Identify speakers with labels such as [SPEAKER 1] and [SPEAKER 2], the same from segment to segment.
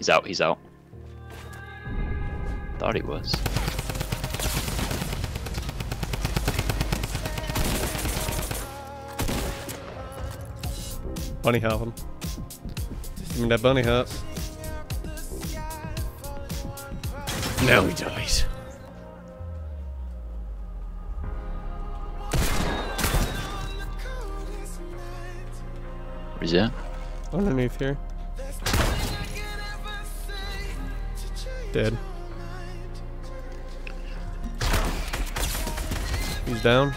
[SPEAKER 1] He's out, he's out. Thought he was.
[SPEAKER 2] Bunny hop him. Give me that bunny hop. Now he dies.
[SPEAKER 1] Where's he at?
[SPEAKER 2] Underneath here. Dead. He's down.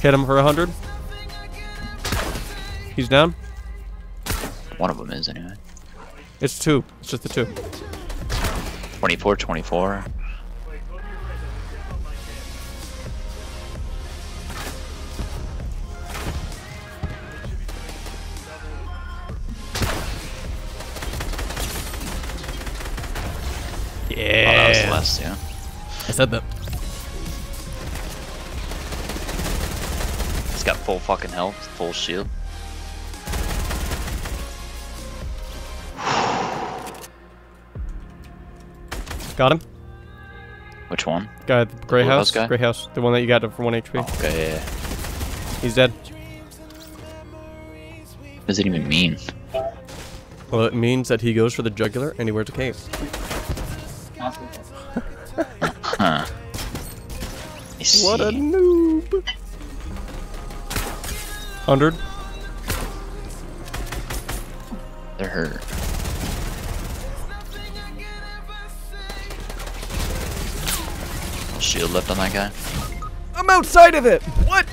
[SPEAKER 2] Hit him for a hundred. He's down.
[SPEAKER 1] One of them is anyway.
[SPEAKER 2] It's two. It's just the two.
[SPEAKER 1] 24, 24.
[SPEAKER 2] Yeah.
[SPEAKER 1] Oh, that was the last, yeah.
[SPEAKER 2] I said that.
[SPEAKER 1] He's got full fucking health, full shield.
[SPEAKER 2] Got him.
[SPEAKER 1] Which one?
[SPEAKER 2] Guy at the gray
[SPEAKER 1] blue house guy?
[SPEAKER 2] Gray house. The one that you got for one HP.
[SPEAKER 1] Oh, okay, yeah, yeah.
[SPEAKER 2] He's dead.
[SPEAKER 1] What does it even mean?
[SPEAKER 2] Well, it means that he goes for the jugular and he wears a cape.
[SPEAKER 1] Huh.
[SPEAKER 2] What a noob. Hundred.
[SPEAKER 1] They're hurt. Shield left on that guy.
[SPEAKER 2] I'm outside of it. What?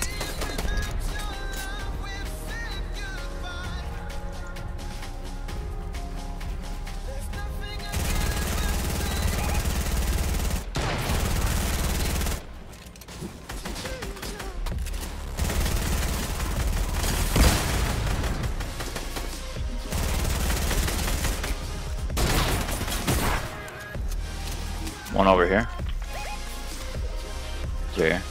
[SPEAKER 1] One over here. Two here.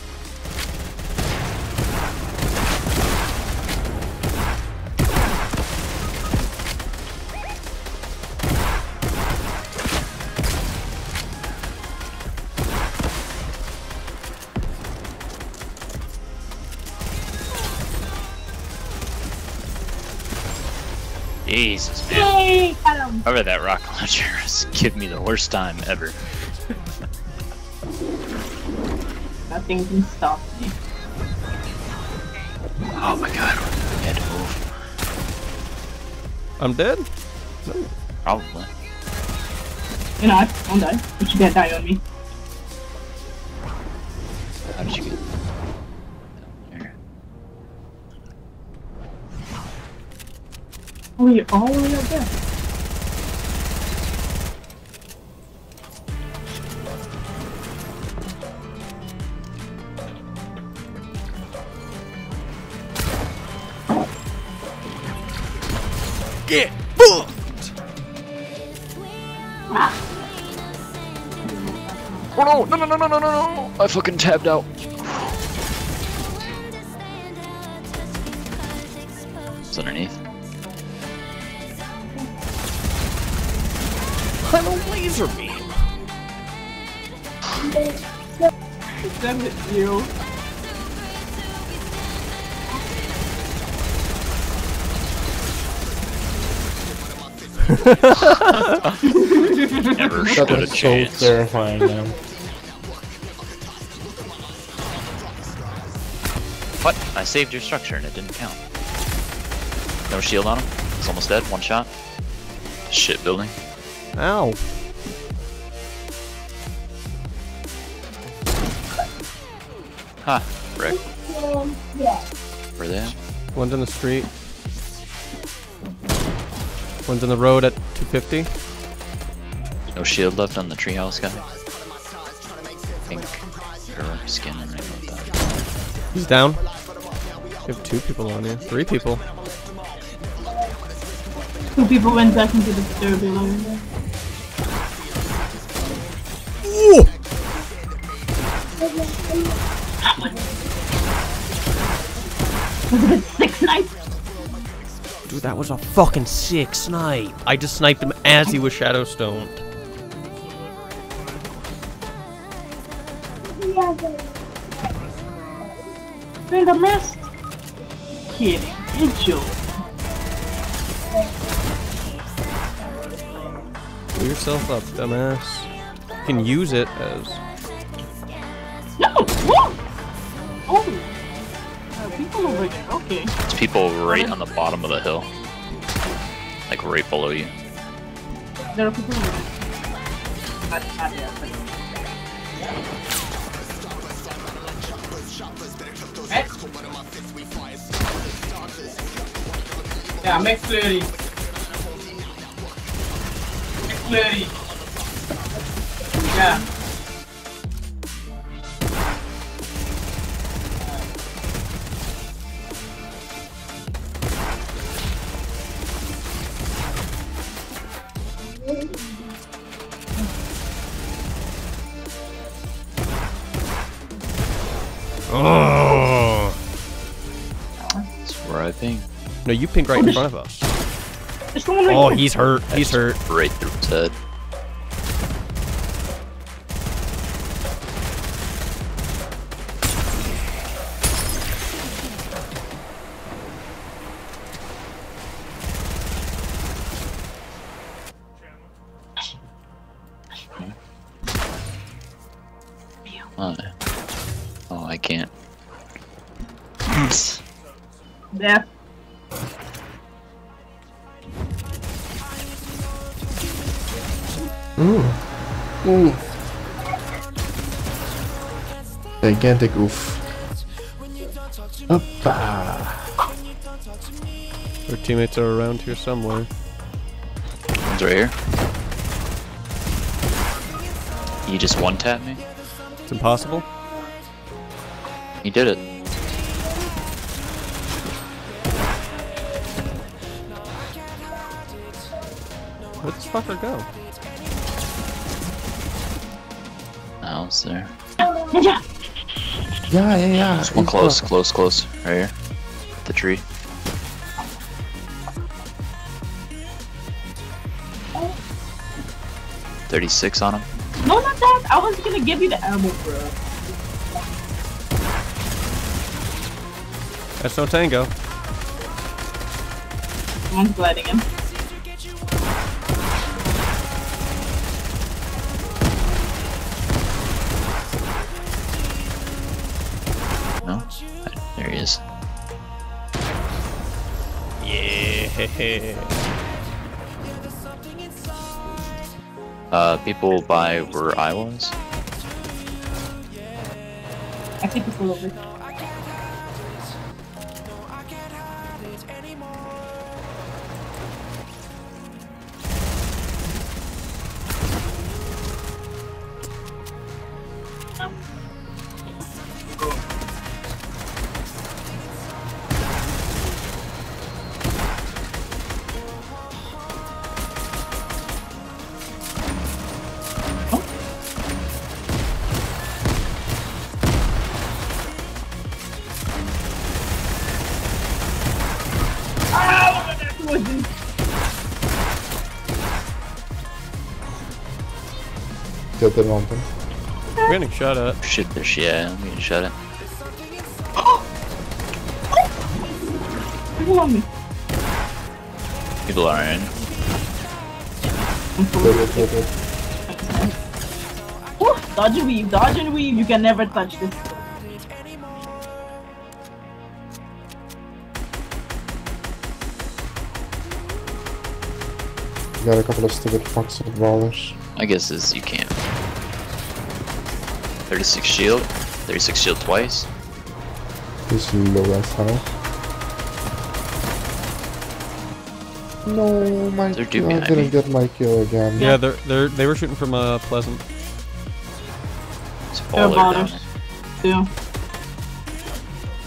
[SPEAKER 1] Jesus, man.
[SPEAKER 3] Yay!
[SPEAKER 1] Over that rock launcher has given me the worst time ever.
[SPEAKER 3] Nothing can stop me.
[SPEAKER 1] Oh my god, we had to move.
[SPEAKER 2] I'm dead.
[SPEAKER 1] Probably.
[SPEAKER 3] You're not. Don't die. But you can't die on me.
[SPEAKER 1] How did you get there?
[SPEAKER 3] Oh, you're all the way up there.
[SPEAKER 1] Oh no, no, no, no, no, no, no, no! I fucking tabbed out. It's underneath.
[SPEAKER 2] I'm a laser beam.
[SPEAKER 3] Send it you.
[SPEAKER 1] Never
[SPEAKER 4] That
[SPEAKER 1] stood a
[SPEAKER 4] was so
[SPEAKER 1] chance.
[SPEAKER 4] terrifying, man.
[SPEAKER 1] What? I saved your structure and it didn't count. No shield on him. He's almost dead. One shot. Shit building.
[SPEAKER 2] Ow.
[SPEAKER 1] Ha. Rick. Where they at?
[SPEAKER 2] One's in the street. One's in the road at 250.
[SPEAKER 1] No shield left on the treehouse guy. Pink or skin and rainbow that.
[SPEAKER 2] He's down. You have two people on you. Three people.
[SPEAKER 3] Two people went back into the stair below.
[SPEAKER 2] Ooh!
[SPEAKER 3] Was it six nights?
[SPEAKER 2] Dude, that was a fucking sick snipe. I just sniped him as he was shadow stoned.
[SPEAKER 3] In the mist. Kidding. Good joke.
[SPEAKER 2] Pull yourself up, dumbass. You can use it as.
[SPEAKER 3] No! Whoa! Oh! People. Okay.
[SPEAKER 1] There's people right on the bottom of the hill. Like right below you.
[SPEAKER 3] There are people over there. Not, not there, but... Right? Yeah, make flurry. Make flurry. Yeah.
[SPEAKER 1] That's where I think.
[SPEAKER 2] No, you pink right in front of us.
[SPEAKER 3] There's someone right
[SPEAKER 2] Oh,
[SPEAKER 3] there.
[SPEAKER 2] he's hurt. He's hurt.
[SPEAKER 1] Right through his head. Oh, oh I can't.
[SPEAKER 3] There.
[SPEAKER 4] Ooh. Ooh. Gigantic oof. Hoppa.
[SPEAKER 2] Our teammates are around here somewhere.
[SPEAKER 1] One's right here. You just one tap me?
[SPEAKER 2] It's impossible.
[SPEAKER 1] You did it.
[SPEAKER 2] Where'd this fucker go?
[SPEAKER 1] Now it's there.
[SPEAKER 3] Ninja!
[SPEAKER 4] Yeah, yeah, yeah.
[SPEAKER 1] One
[SPEAKER 4] he's
[SPEAKER 1] close, close, close. Right here. The tree. Thirty-six on him.
[SPEAKER 3] No, not that. I was gonna give you the ammo, bro.
[SPEAKER 2] That's no tango.
[SPEAKER 3] Someone's gliding in.
[SPEAKER 1] Uh, people by where I was.
[SPEAKER 3] I think it's a little bit.
[SPEAKER 4] Tilted mountain.
[SPEAKER 2] We're getting shot at.
[SPEAKER 1] Shit, this yeah, I'm getting shot at.
[SPEAKER 3] People on me.
[SPEAKER 1] People are in.
[SPEAKER 3] I'm full.
[SPEAKER 4] Tilted, tilted.
[SPEAKER 3] Ooh, dodge and weave, dodge and weave. You can never touch this.
[SPEAKER 4] Got a couple of stupid fucks with brawlers.
[SPEAKER 1] I guess is you can't. 36 shield. 36 shield twice.
[SPEAKER 4] He's low as hell. No, my
[SPEAKER 1] They're two
[SPEAKER 4] kill. I
[SPEAKER 1] behind
[SPEAKER 4] didn't
[SPEAKER 1] me.
[SPEAKER 4] get my kill again.
[SPEAKER 2] Yeah, they're they're they were shooting from uh, Pleasant.
[SPEAKER 1] It's
[SPEAKER 3] They're
[SPEAKER 1] all down
[SPEAKER 3] ballers. Too.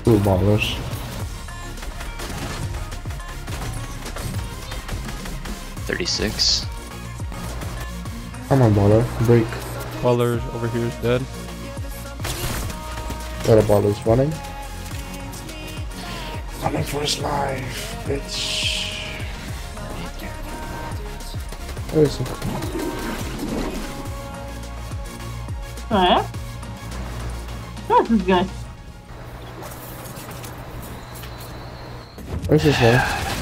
[SPEAKER 4] Two ballers.
[SPEAKER 1] there.
[SPEAKER 4] Come on, baller. Break.
[SPEAKER 2] Baller over here is dead.
[SPEAKER 4] The other baller's running. Running for his life, bitch. Where is he?
[SPEAKER 3] Huh? This is good.
[SPEAKER 4] Where's this guy?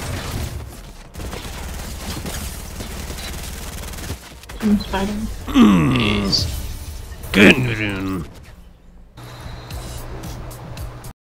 [SPEAKER 3] I'm fighting.
[SPEAKER 1] Jeez.
[SPEAKER 2] Gunrun.